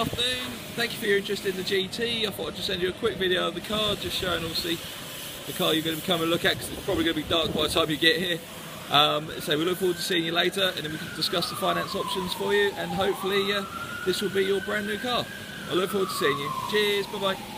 afternoon. Thank you for your interest in the GT. I thought I'd just send you a quick video of the car, just showing obviously the car you're going to come and look at because it's probably going to be dark by the time you get here. Um, so we look forward to seeing you later and then we can discuss the finance options for you and hopefully uh, this will be your brand new car. I look forward to seeing you. Cheers, bye bye.